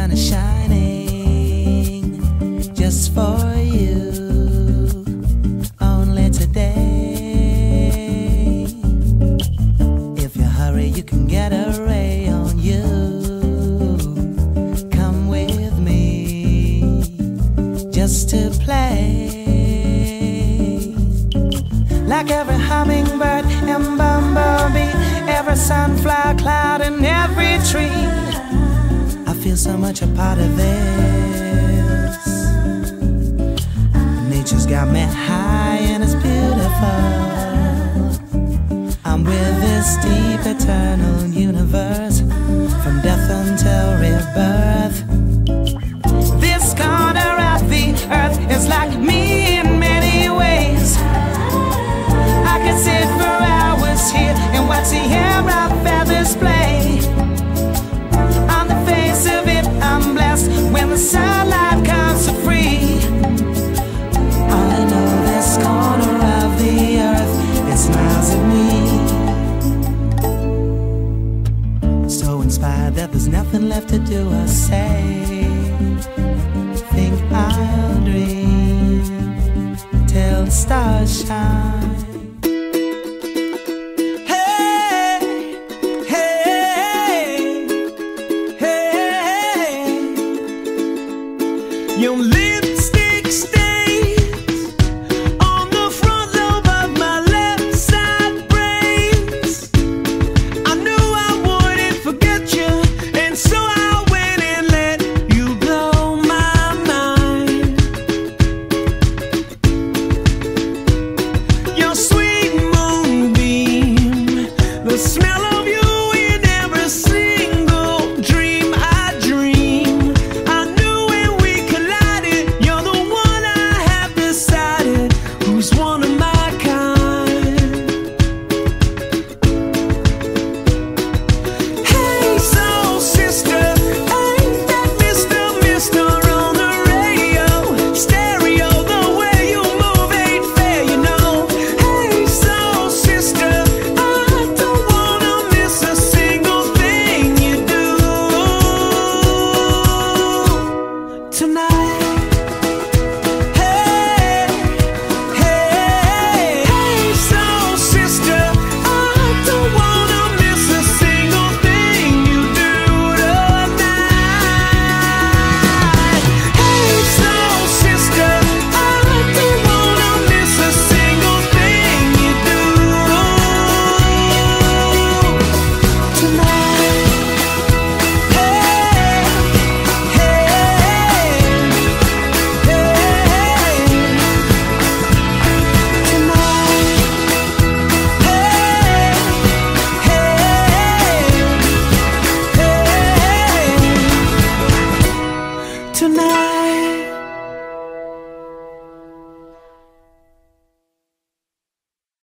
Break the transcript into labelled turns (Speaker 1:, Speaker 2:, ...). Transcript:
Speaker 1: sun is shining just for you only today. If you hurry, you can get a ray on you. Come with me just to play. Like every hummingbird and bumblebee so much a part of this. Nature's got me high and it's beautiful. I'm with this deep eternal universe from death until rebirth. That there's nothing left to do or say. Think I'll dream till the stars shine.
Speaker 2: 用力 tonight.